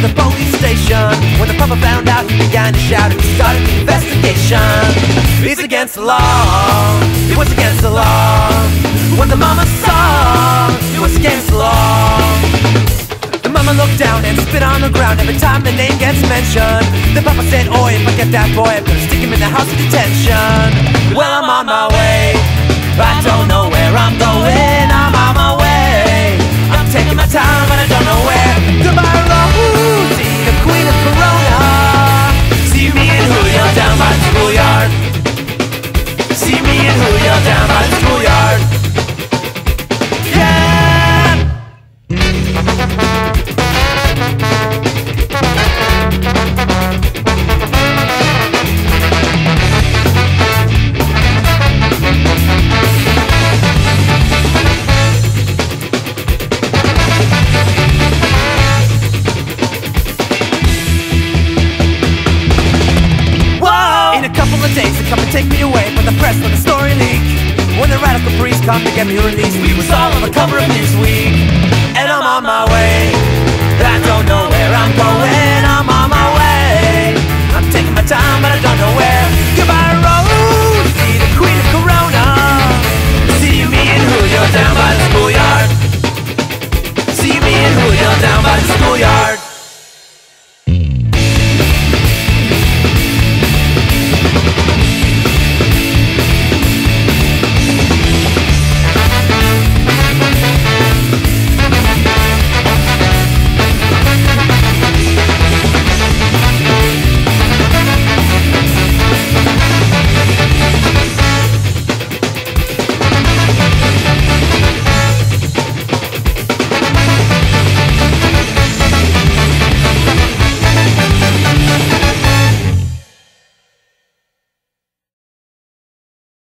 to the police station. When the papa found out, he began to shout and he started the investigation. It's against the law. It was against the law. When the mama saw, it was against the law. The mama looked down and spit on the ground every time the name gets mentioned. The papa said, Oi, if I get that boy, I'm gonna stick him in the house of detention. Well, I'm on my take me away, but the press let the story leak. When the radical priests come to get me released, we was all on the cover of Newsweek, and I'm on my way. I